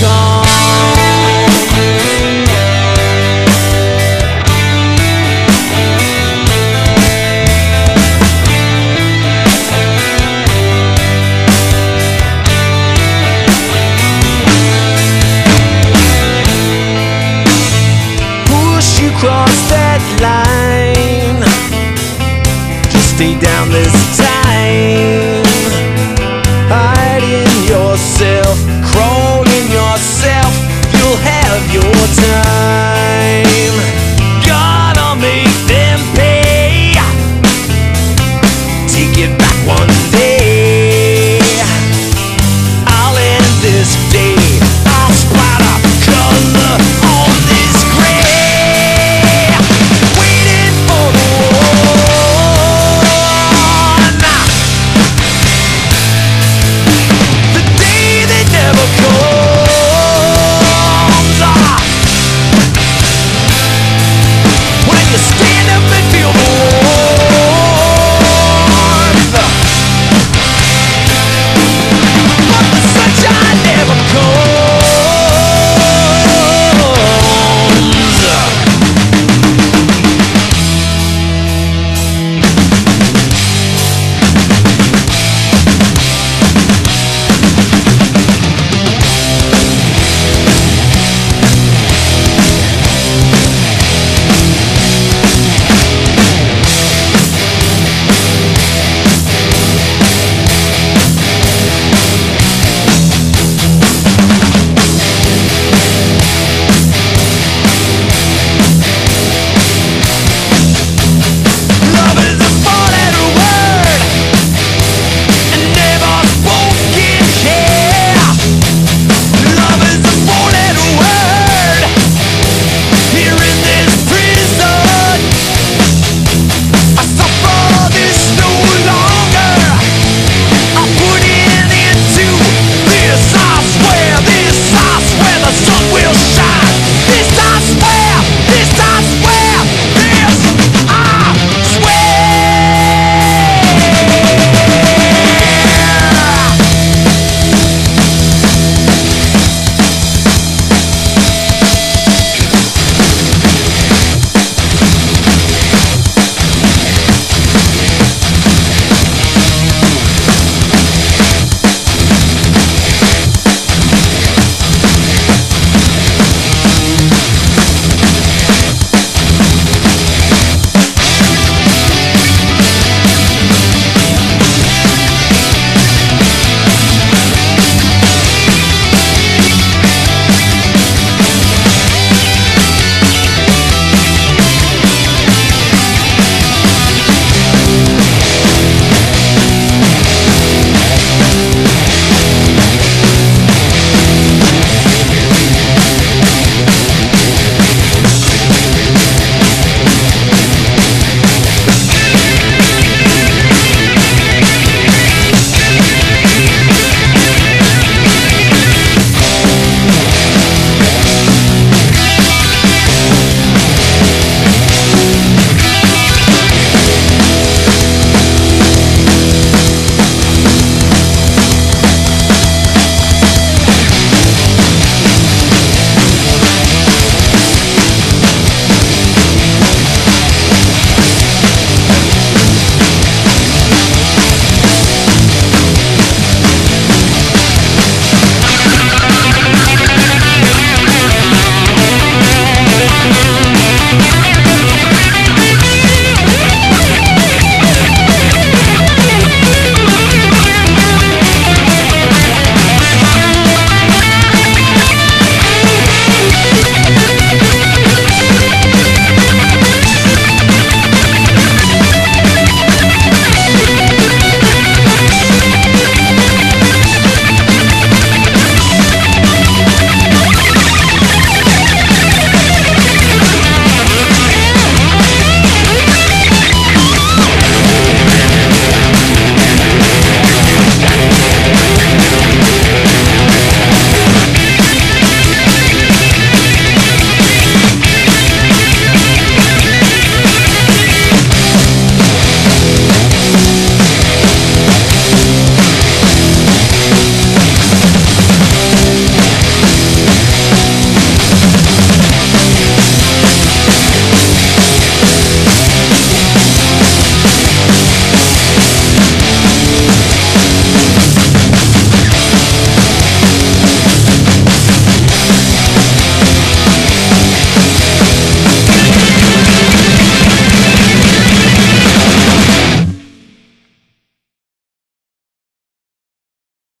gone